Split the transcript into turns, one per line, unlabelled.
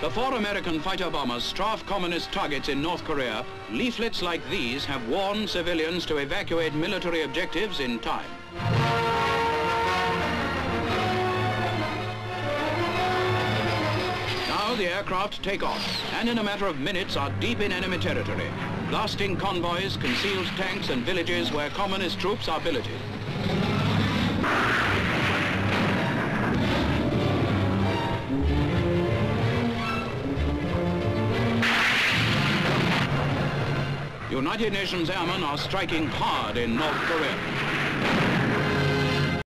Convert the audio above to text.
Before American fighter bombers strafe communist targets in North Korea, leaflets like these have warned civilians to evacuate military objectives in time. Now the aircraft take off, and in a matter of minutes are deep in enemy territory, blasting convoys, concealed tanks and villages where communist troops are billeted. United Nations airmen are striking hard in North Korea.